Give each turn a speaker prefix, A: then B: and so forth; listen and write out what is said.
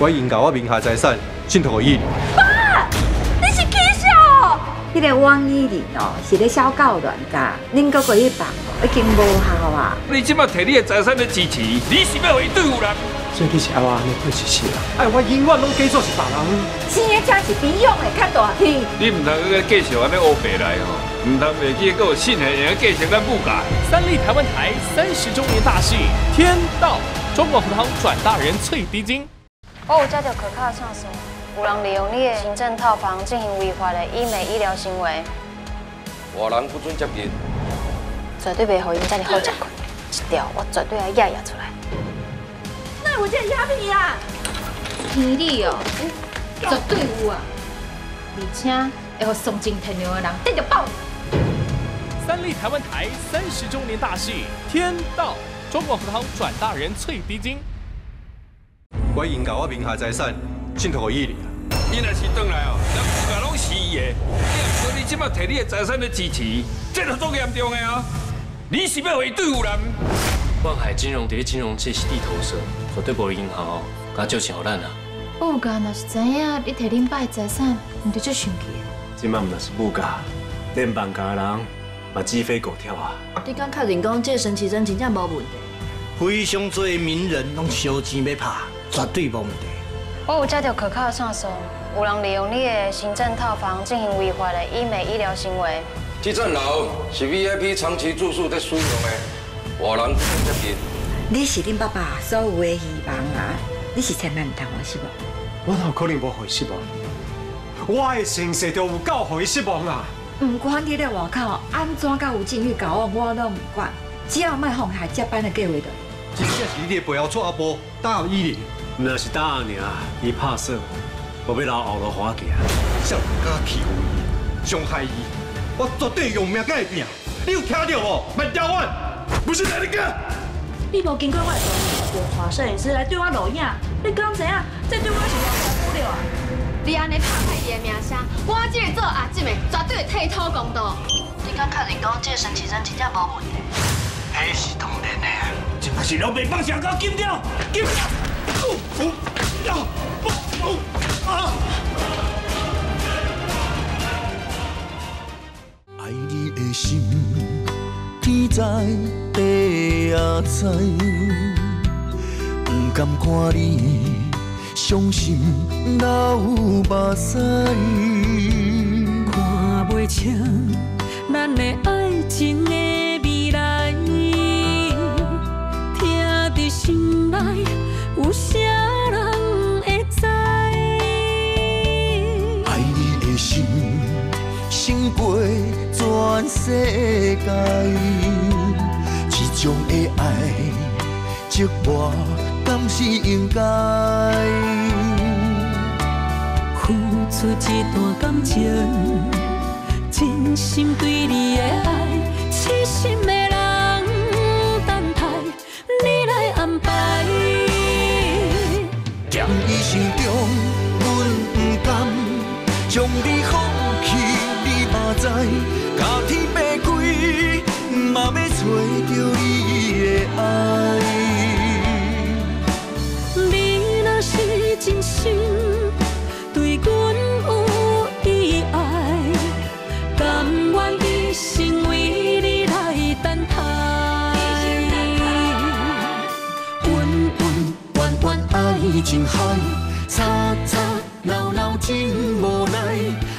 A: 我应交我名下财产，信托给伊。
B: 爸，你是气笑？
C: 迄个王依林哦，是咧小狗乱家，恁哥哥去办哦，已经无效啊。
D: 你即马摕你的财产来支持，你是要为对付人？
A: 所以你是爱我安尼过一世啦？爱我永远拢假作是别人。
C: 钱真是比用的较大气。
D: 你唔通去继续安尼乌白来吼，唔通袂记个有信的人继续咱母家。
E: 三立台湾台三十周年大戏《天道》，中广福堂转大人翠滴金。
F: 我有接到可靠的线索，有人利用你的行政套房进行违法的医美医疗行为，
D: 外人不准接近，
F: 绝对袂互因这么好食款，一条我绝对要压压出来。
B: 那有这压片啊？
G: 天理哦，绝对有啊！而且会互送进天良的人得着报应。
E: 三立台湾台三十周年大戏《天道》，中广福堂转大人翠滴金。
A: 我应交我名下财产，信托给伊。
D: 你若是转来哦，咱母家拢是伊的。你若说你即马摕你的财产来支持，这就足严重的啊！你是要为对付人？
H: 万海金融伫金融界是地头蛇，绝对无银行哦，甲借钱互咱啊！
G: 母家若是知影你摕恁爸的财产，毋就足生气的。
I: 即马毋但是母家，连万家人嘛鸡飞狗跳啊！
B: 你敢确认讲这神奇针真正无问题？
J: 非常多名人拢烧钱要拍，绝对无问题。
F: 我有接到可靠的线索，有人利用你的行政套房进行违法的医美医疗行为。
D: 这层楼是 VIP 长期住宿在使用的，外人不准接近。
C: 你是恁爸爸所有的希望啊！你是千万唔通我失望。
A: 我哪有可能无互伊失望？我的成事就有够互伊失望啊！
C: 唔管你在外口安怎甲有境遇搞我，我都唔管，只要卖放下接班的计划就。
A: 真正是你的背后出阿波大有伊哩。
I: 若是打尔，伊拍算，我要留后路花行。
A: 少敢欺负伊，伤害伊，我绝对用命甲伊拼。你有听到无？慢条万，不是哪里讲？
B: 你无经过我的同意，就华摄影师来对我录影，你敢知影？这对我是偌大不了啊！
G: 你安尼拍歹伊的名声，我这个做阿姊的绝对会剃头公道。
B: 你敢确认讲这神奇针真正无问题？
J: 那是当然的，
A: 这嘛是老北放下高金掉，金掉，不不要不不啊！
K: 爱你的心，天在地也知，不甘看你伤心流目屎，
L: 看不清咱的爱情的未来，听伫心内有啥人会知？
K: 爱你的心，胜过全世界。这种的爱，寂寞敢是应该？
L: 付出一段感情，真心对你的爱，痴心
K: 将你放弃，你嘛知，甲天爬开，嘛要找着你的爱。
L: 你若是真心对阮有意爱，甘愿一生为你来等待。
K: 爱情海，真无奈。